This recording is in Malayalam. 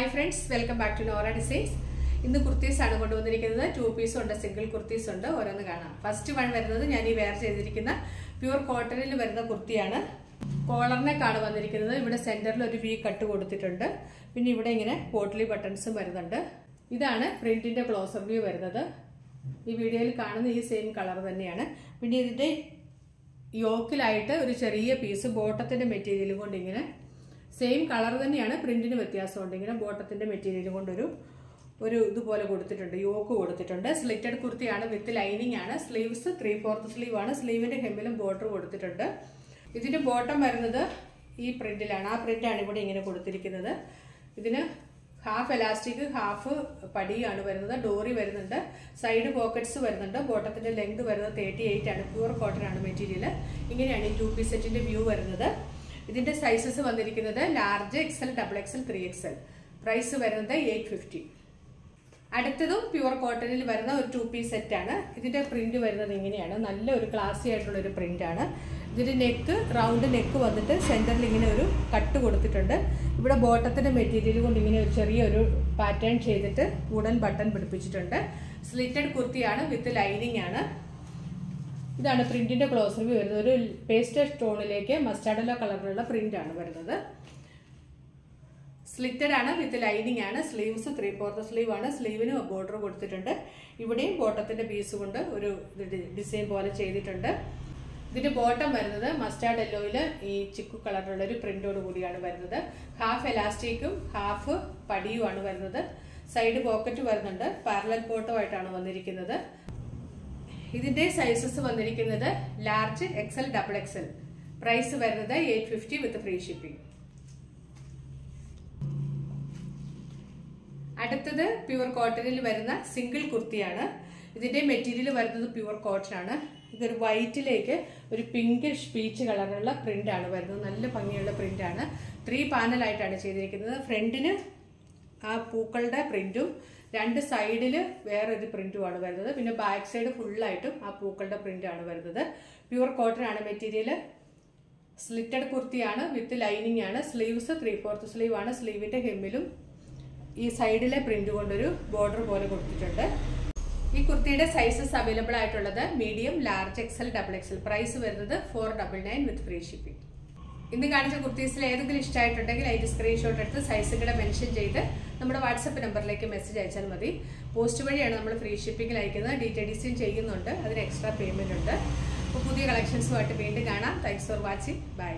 Hi friends welcome back to Nora designs ഇന്ന് കുർത്തീസാണ് കൊണ്ടുവന്നിരിക്കുന്നത്. ടു പീസ് ഉണ്ട് സിംഗിൾ കുർത്തീസ് ഉണ്ട്. ഓരോന്ന് കാണാം. ഫസ്റ്റ് വൺ വരുന്നത് ഞാൻ ഈ വെയർ ചെയ്തിരിക്കുന്ന പ്യൂർ കോട്ടണിൽ വരുന്ന കുർത്തിയാണ്. കോളറിനേക്കാണ് വന്നിരിക്കുന്നത്. ഇവിടെ സെന്ററിൽ ഒരു വി കട്ട് കൊടുത്തിട്ടുണ്ട്. പിന്നെ ഇവിടെ ഇങ്ങനെ പോട്ട്ലി ബട്ടൺസും വരുന്നുണ്ട്. ഇതാണ് പ്രിന്റിന്റെ ക്ലോസർ വ്യൂ വരുന്നത്. ഈ വീഡിയോയിൽ കാണുന്ന ഈ സെയിം കളർ തന്നെയാണ്. പിന്നെ ഇതിന്റെ യോക്കിലായിട്ട് ഒരു ചെറിയ പീസ് ബോട്ടത്തിന്റെ മെറ്റീരിയൽ കൊണ്ട് ഇങ്ങനെ സെയിം കളർ തന്നെയാണ് പ്രിന്റിന് വ്യത്യാസം ഉണ്ടെങ്കിലും ബോട്ടത്തിന്റെ മെറ്റീരിയൽ കൊണ്ടൊരു ഒരു ഇതുപോലെ കൊടുത്തിട്ടുണ്ട്. യോക്ക് കൊടുത്തിട്ടുണ്ട്. സ്ലിറ്റഡ് കുർത്തിയാണ് വിത്ത് ലൈനിങ് ആണ്. സ്ലീവ്സ് ത്രീ ഫോർത്ത് സ്ലീവ് ആണ്. സ്ലീവിന്റെ ഹെമ്മിലും ബോർഡർ കൊടുത്തിട്ടുണ്ട്. ഇതിന്റെ ബോട്ടം വരുന്നത് ഈ പ്രിന്റിലാണ് ആ പ്രിന്റാണ് ഇവിടെ ഇങ്ങനെ കൊടുത്തിരിക്കുന്നത്. ഇതിന് ഹാഫ് എലാസ്റ്റിക് ഹാഫ് പടിയാണ് വരുന്നത്. ഡോറി വരുന്നുണ്ട്. സൈഡ് പോക്കറ്റ്സ് വരുന്നുണ്ട്. ബോട്ടത്തിന്റെ ലെങ്ത് വരുന്നത് തേർട്ടി എയ്റ്റ് ആണ്. പ്യൂർ കോട്ടൺ ആണ് മെറ്റീരിയൽ ഇങ്ങനെയാണ് ഈ ടു പീസ് സെറ്റിന്റെ വ്യൂ വരുന്നത്. ഇതിന്റെ സൈസസ് വന്നിരിക്കുന്നത് large XL double XL three XL price വരുന്നത് എയ്റ്റ് ഫിഫ്റ്റി അടുത്തതും പ്യുവർ കോട്ടണിൽ വരുന്ന ഒരു ടു പീസ് സെറ്റ് ആണ്. ഇതിന്റെ പ്രിന്റ് വരുന്നത് ഇങ്ങനെയാണ്. നല്ല ഒരു ക്ലാസി ആയിട്ടുള്ള ഒരു പ്രിന്റ് ആണ്. ഇതിന്റെ നെക്ക് റൗണ്ട് നെക്ക് വന്നിട്ട് സെന്ററിൽ ഇങ്ങനെ ഒരു കട്ട് കൊടുത്തിട്ടുണ്ട്. ഇവിടെ ബോട്ടത്തിന്റെ മെറ്റീരിയൽ കൊണ്ട് ഇങ്ങനെ ഒരു ചെറിയൊരു പാറ്റേൺ ചെയ്തിട്ട് വുഡൻ ബട്ടൺ പിടിപ്പിച്ചിട്ടുണ്ട്. സ്ലിറ്റഡ് കുർത്തിയാണ് വിത്ത് ലൈനിങ് ആണ്. ഇതാണ് പ്രിന്റിന്റെ ക്ലോസർ വരുന്നത്. ഒരു പേസ്റ്റ് സ്റ്റോണിലേക്ക് മസ്റ്റാർഡല്ലോ കളറിലുള്ള പ്രിന്റ് ആണ് വരുന്നത്. സ്ലിറ്റഡ് ആണ് വിത്ത് ലൈനിങ് ആണ്. സ്ലീവ്സ് ത്രീ ഫോർത്ത് സ്ലീവ് ആണ്. സ്ലീവിന് ബോർഡർ കൊടുത്തിട്ടുണ്ട്. ഇവിടെയും ബോട്ടത്തിന്റെ പീസ് കൊണ്ട് ഒരു ഡിസൈൻ പോലെ ചെയ്തിട്ടുണ്ട്. ഇതിന്റെ ബോട്ടം വരുന്നത് മസ്റ്റാർഡ് എല്ലോയിൽ ഈ ചിക്കു കളറിലുള്ള ഒരു പ്രിന്റോട് കൂടിയാണ് വരുന്നത്. ഹാഫ് എലാസ്റ്റിക്കും ഹാഫ് പടിയുമാണ് വരുന്നത്. സൈഡ് പോക്കറ്റ് വരുന്നുണ്ട്. പാരലൽ പോട്ടുമായിട്ടാണ് വന്നിരിക്കുന്നത്. ഇതിന്റെ സൈസസ് വന്നിരിക്കുന്നത് large XL double XL price വരുന്നത് eight fifty with free shipping അടുത്തത് പ്യുവർ കോട്ടണിൽ വരുന്ന സിംഗിൾ കുർത്തിയാണ്. ഇതിന്റെ മെറ്റീരിയൽ വരുന്നത് പ്യുവർ കോട്ടൺ ആണ്. ഇതൊരു വൈറ്റിലേക്ക് ഒരു പിങ്കിഷ് പീച്ച് കളറുള്ള പ്രിന്റ് ആണ് വരുന്നത്. നല്ല ഭംഗിയുള്ള പ്രിന്റ് ആണ്. ത്രീ പാനലായിട്ടാണ് ചെയ്തിരിക്കുന്നത്. ഫ്രണ്ടിന് ആ പൂക്കളുടെ പ്രിന്റും രണ്ട് സൈഡിൽ വേറൊരു പ്രിന്റുമാണ് വരുന്നത്. പിന്നെ ബാക്ക് സൈഡ് ഫുള്ളായിട്ടും ആ പൂക്കളുടെ പ്രിന്റാണ് വരുന്നത്. പ്യുവർ കോട്ടൺ ആണ് മെറ്റീരിയൽ സ്ലിറ്റഡ് കുർത്തിയാണ് വിത്ത് ലൈനിങ് ആണ്. സ്ലീവ്സ് ത്രീ ഫോർത്ത് സ്ലീവ് ആണ്. സ്ലീവിന്റെ ഹെമ്മിലും ഈ സൈഡിലെ പ്രിന്റ് കൊണ്ടൊരു ബോർഡർ പോലെ കൊടുത്തിട്ടുണ്ട്. ഈ കുർത്തിയുടെ സൈസസ് അവൈലബിൾ ആയിട്ടുള്ളത് medium large XL double XL price വരുന്നത് four double nine with free shipping ഇന്ന് കാണിച്ച കുർത്തീസിൽ ഏതെങ്കിലും ഇഷ്ടമായിട്ടുണ്ടെങ്കിൽ അതിന്റെ സ്ക്രീൻഷോട്ട് എടുത്ത് സൈസുകളെ മെൻഷൻ ചെയ്ത് നമ്മുടെ വാട്സപ്പ് നമ്പറിലേക്ക് മെസ്സേജ് അയച്ചാൽ മതി. പോസ്റ്റ് വഴിയാണ് നമ്മൾ ഫ്രീ ഷിപ്പിംഗിൽ അയക്കുന്നത്. ഡി ടി ചെയ്യുന്നുണ്ട്. അതിന് എക്സ്ട്രാ പേയ്മെന്റ് ഉണ്ട്. അപ്പോൾ പുതിയ കളക്ഷൻസുമായിട്ട് വീണ്ടും കാണാം. Thanks for watching bye